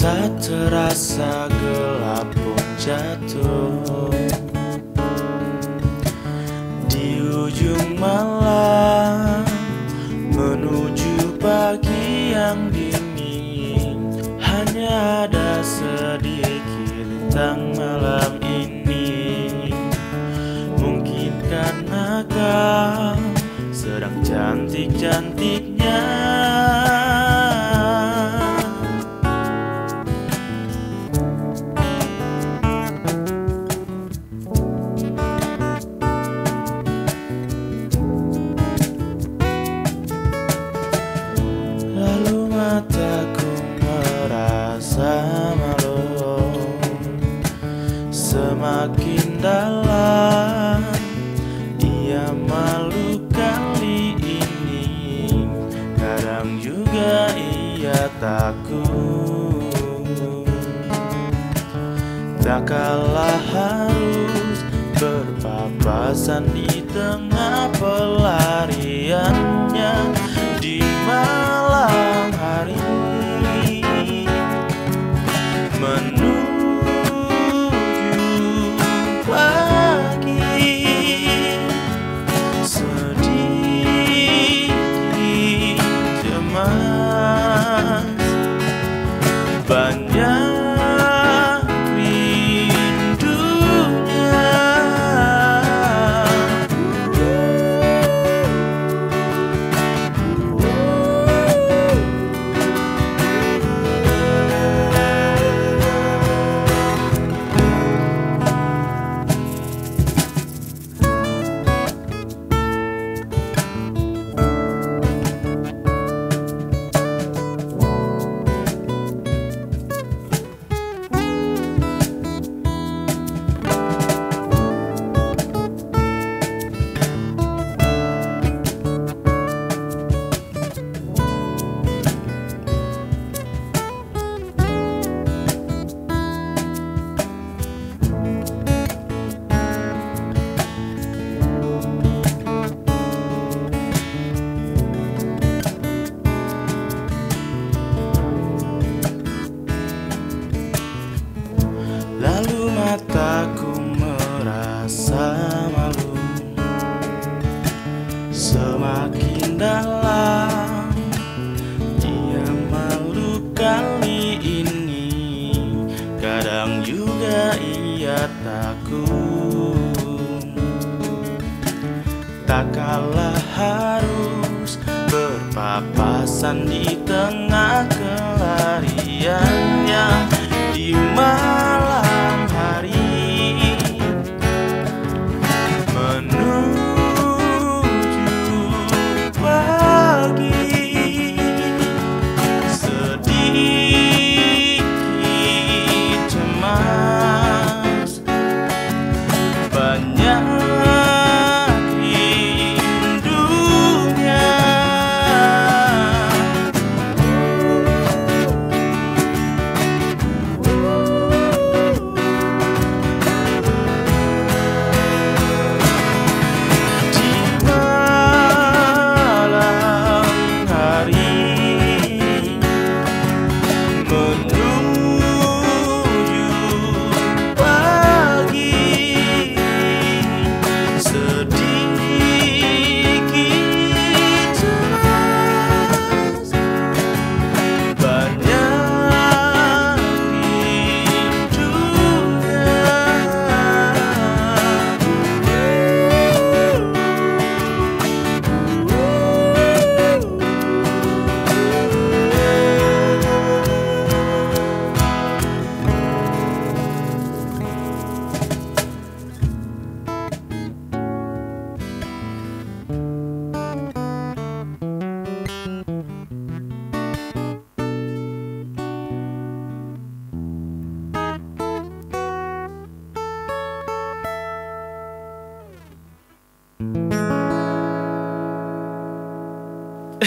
Tak terasa gelap pun jatuh. Di ujung malam Menuju pagi yang dingin Hanya ada sedikit lintang malam ini. Mungkin karena kau Sedang cantik-cantik ia takut Tak kalah harus berpapasan di tengah pelariannya di malam Juga ia takut. Tak kalah harus berpapasan di tengah